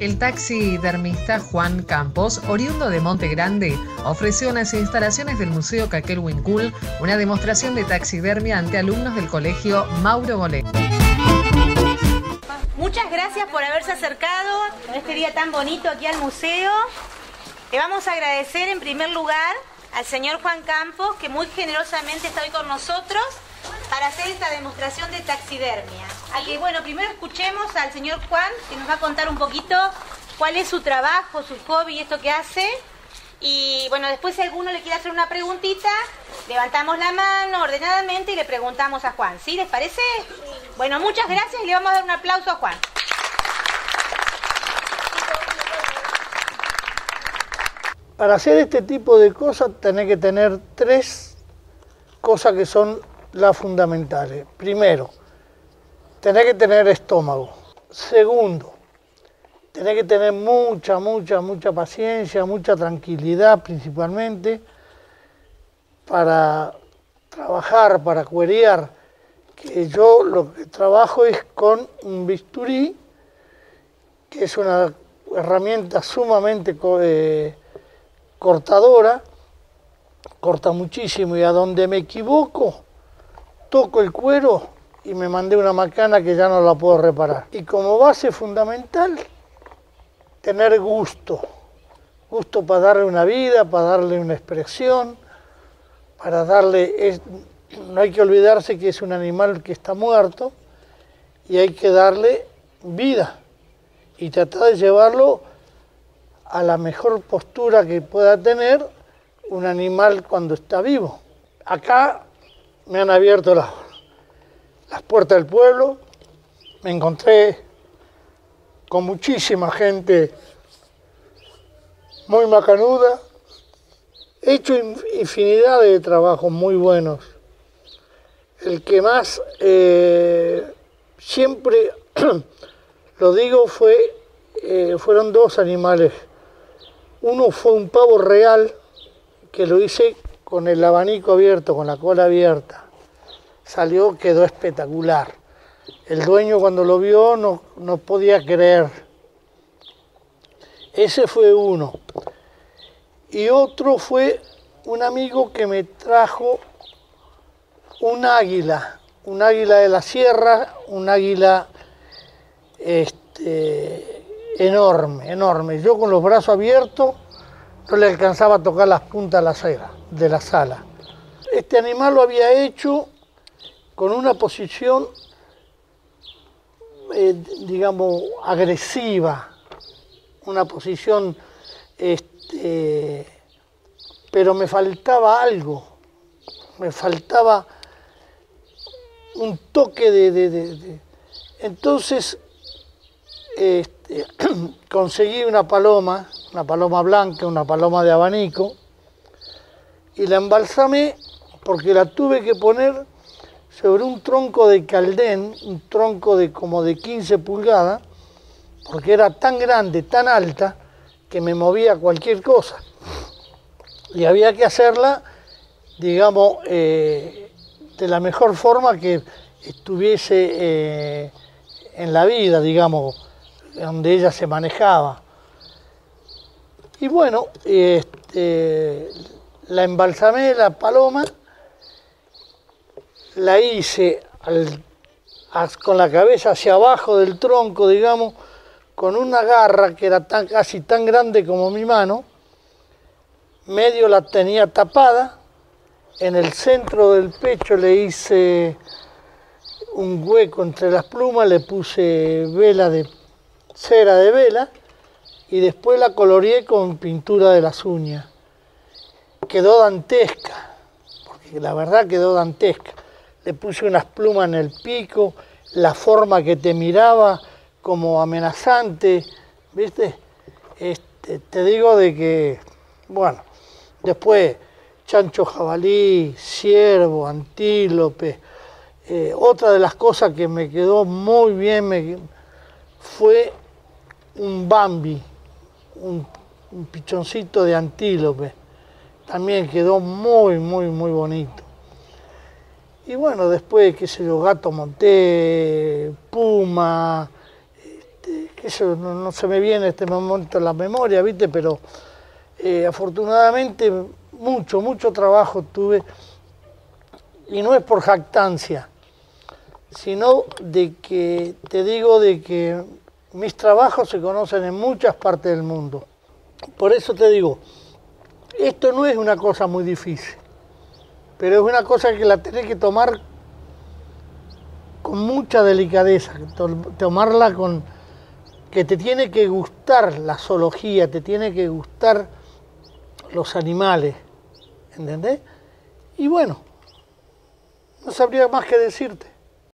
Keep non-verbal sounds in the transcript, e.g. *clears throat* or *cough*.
El taxidermista Juan Campos, oriundo de Monte Grande, ofreció en las instalaciones del Museo Caquel Wincul una demostración de taxidermia ante alumnos del colegio Mauro Golé. Muchas gracias por haberse acercado este día tan bonito aquí al museo. Le vamos a agradecer en primer lugar al señor Juan Campos, que muy generosamente está hoy con nosotros para hacer esta demostración de taxidermia. Aquí, bueno, primero escuchemos al señor Juan, que nos va a contar un poquito cuál es su trabajo, su hobby y esto que hace. Y bueno, después si alguno le quiere hacer una preguntita, levantamos la mano ordenadamente y le preguntamos a Juan. ¿Sí? ¿Les parece? Bueno, muchas gracias y le vamos a dar un aplauso a Juan. Para hacer este tipo de cosas tenés que tener tres cosas que son las fundamentales. Primero, tenés que tener estómago. Segundo, tenés que tener mucha, mucha, mucha paciencia, mucha tranquilidad principalmente para trabajar, para cuerear. Que yo lo que trabajo es con un bisturí, que es una herramienta sumamente eh, cortadora, corta muchísimo y a donde me equivoco, toco el cuero y me mandé una macana que ya no la puedo reparar. Y como base fundamental, tener gusto. Gusto para darle una vida, para darle una expresión, para darle... no hay que olvidarse que es un animal que está muerto y hay que darle vida y tratar de llevarlo a la mejor postura que pueda tener un animal cuando está vivo. Acá me han abierto las, las puertas del pueblo, me encontré con muchísima gente muy macanuda, he hecho infinidad de trabajos muy buenos. El que más eh, siempre *clears throat* lo digo fue, eh, fueron dos animales. Uno fue un pavo real que lo hice con el abanico abierto, con la cola abierta. Salió, quedó espectacular. El dueño cuando lo vio no, no podía creer. Ese fue uno. Y otro fue un amigo que me trajo un águila, un águila de la sierra, un águila este, enorme, enorme. Yo con los brazos abiertos no le alcanzaba a tocar las puntas de la, de la sala. Este animal lo había hecho con una posición, eh, digamos, agresiva, una posición, este, pero me faltaba algo, me faltaba un toque de... Entonces, este, *clears throat* conseguí una paloma, una paloma blanca, una paloma de abanico, y la embalsamé porque la tuve que poner sobre un tronco de caldén, un tronco de como de 15 pulgadas, porque era tan grande, tan alta, que me movía cualquier cosa. Y había que hacerla, digamos, eh, de la mejor forma que estuviese eh, en la vida, digamos, donde ella se manejaba. Y bueno, este, la embalsamé la paloma, la hice con la cabeza hacia abajo del tronco, digamos, con una garra que era tan, casi tan grande como mi mano, medio la tenía tapada, en el centro del pecho le hice un hueco entre las plumas, le puse vela de cera de vela y después la coloreé con pintura de las uñas. Quedó dantesca, porque la verdad quedó dantesca. Le puse unas plumas en el pico, la forma que te miraba como amenazante, ¿viste? Este, te digo de que, bueno, después chancho jabalí, ciervo, antílope. Eh, otra de las cosas que me quedó muy bien fue un Bambi, un, pichoncito de antílope. También quedó muy, muy, muy bonito. Y bueno, después, qué sé yo, gato monté, puma, este, eso no, se me viene en este momento en la memoria, ¿viste? Pero eh, afortunadamente mucho, mucho trabajo tuve, y no es por jactancia, sino de que, te digo, de que mis trabajos se conocen en muchas partes del mundo. Por eso te digo, esto no es una cosa muy difícil, pero es una cosa que la tenés que tomar con mucha delicadeza, tomarla con que te tiene que gustar la zoología, te tiene que gustar los animales, ¿entendés? Y bueno, no sabría más que decirte.